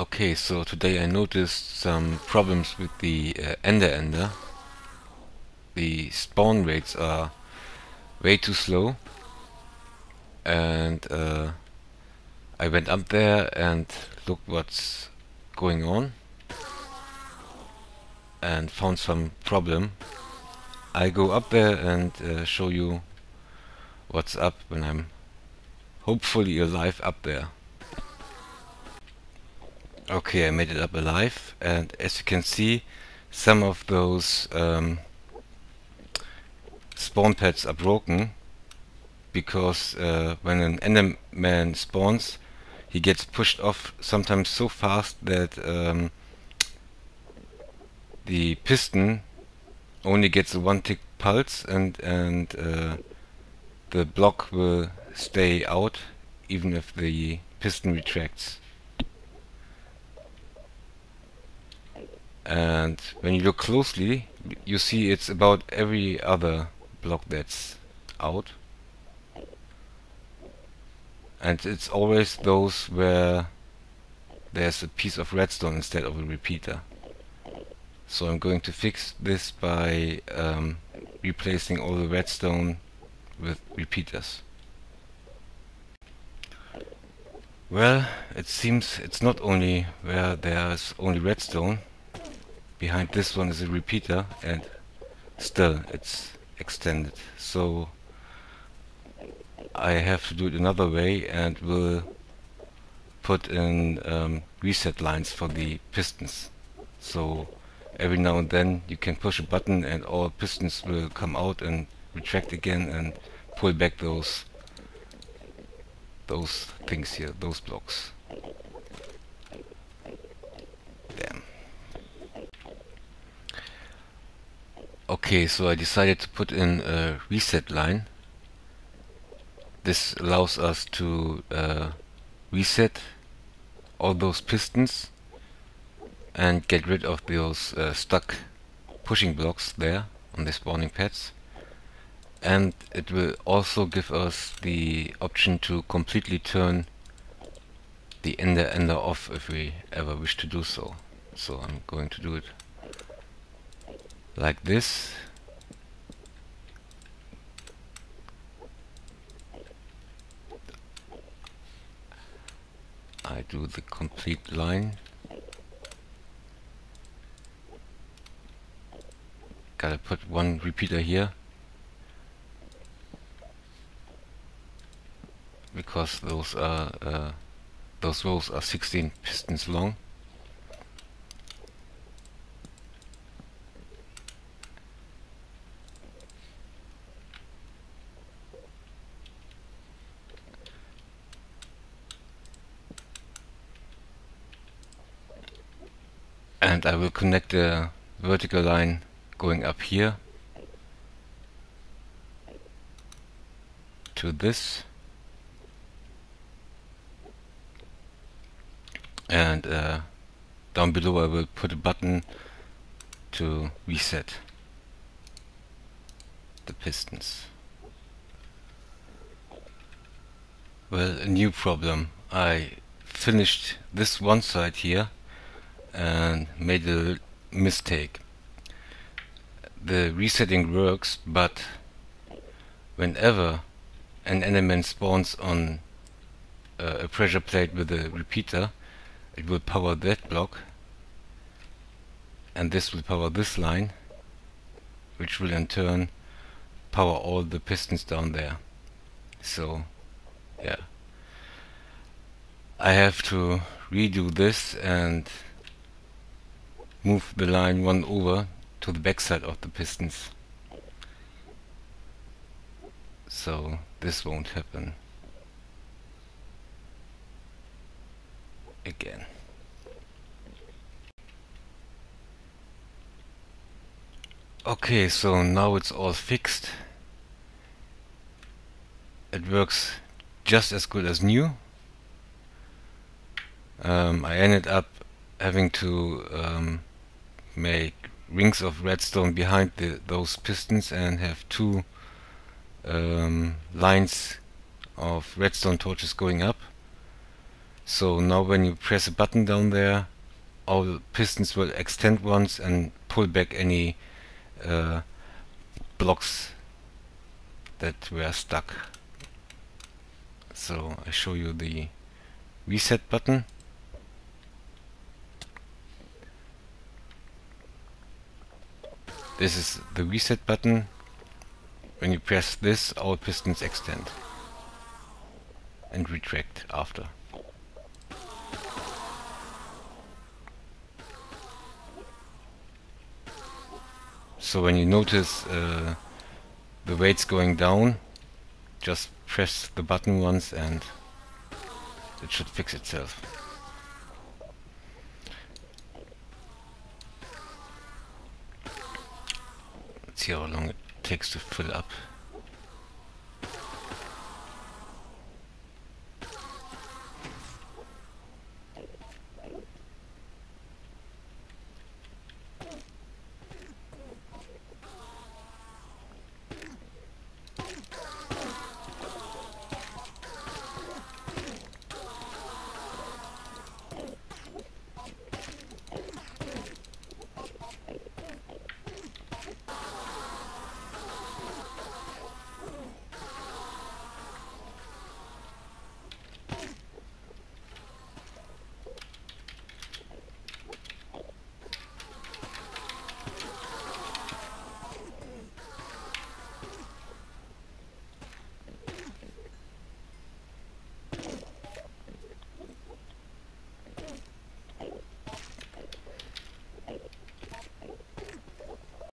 Okay, so today I noticed some problems with the uh, Ender Ender. The spawn rates are way too slow and uh, I went up there and looked what's going on and found some problem. I go up there and uh, show you what's up when I'm hopefully alive up there. Okay, I made it up alive and as you can see some of those um, spawn pads are broken because uh, when an enderman spawns he gets pushed off sometimes so fast that um, the piston only gets a one tick pulse and and uh, the block will stay out even if the piston retracts. And when you look closely you see it's about every other block that's out. And it's always those where there's a piece of redstone instead of a repeater. So I'm going to fix this by um, replacing all the redstone with repeaters. Well it seems it's not only where there's only redstone behind this one is a repeater and still it's extended. So I have to do it another way and will put in um, reset lines for the pistons. So every now and then you can push a button and all pistons will come out and retract again and pull back those those things here, those blocks. Okay, so I decided to put in a reset line. This allows us to uh, reset all those pistons and get rid of those uh, stuck pushing blocks there on the spawning pads and it will also give us the option to completely turn the ender ender off if we ever wish to do so so I'm going to do it like this. I do the complete line. Gotta put one repeater here. Because those are uh, those rows are 16 pistons long and I will connect the vertical line going up here to this. And uh, down below I will put a button to reset the pistons. Well a new problem. I finished this one side here and made a mistake. The resetting works, but whenever an enderman spawns on uh, a pressure plate with a repeater, it will power that block and this will power this line which will in turn power all the pistons down there so yeah I have to redo this and move the line one over to the backside of the pistons. So this won't happen again. Okay, so now it's all fixed. It works just as good as new. Um, I ended up having to um, make rings of redstone behind the, those pistons and have two um, lines of redstone torches going up So now when you press a button down there, all pistons will extend once and pull back any uh, blocks that were stuck. So I show you the reset button. This is the reset button. When you press this, all pistons extend and retract after. So when you notice uh, the weight's going down, just press the button once and it should fix itself. Let's see how long it takes to fill up.